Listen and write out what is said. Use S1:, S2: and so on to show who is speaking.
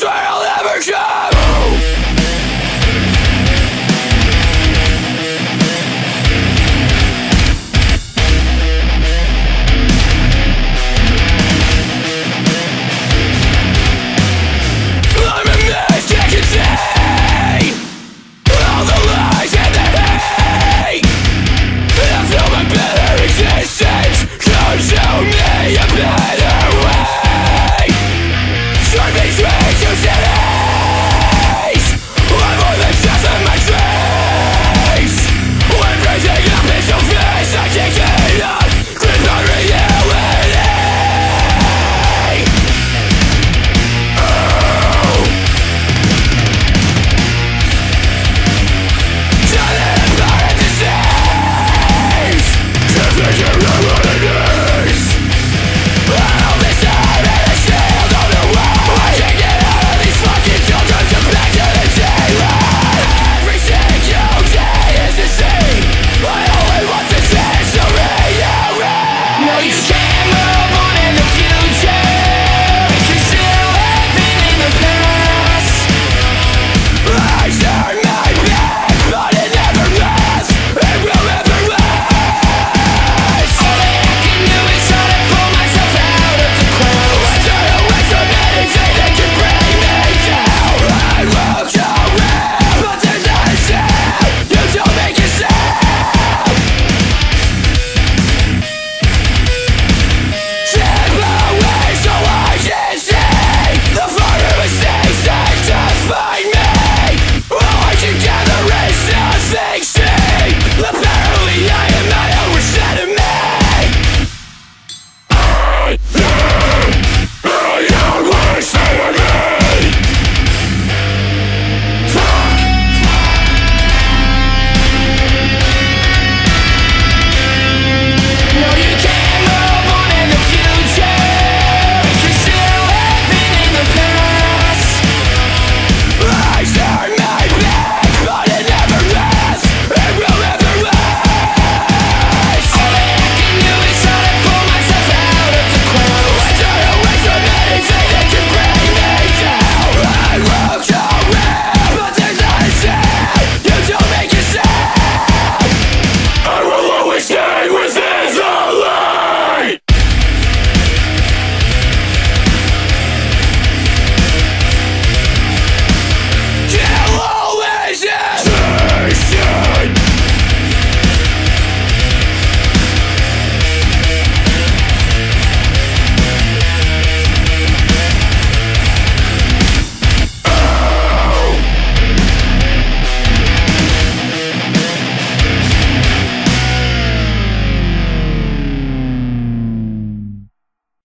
S1: this ever come.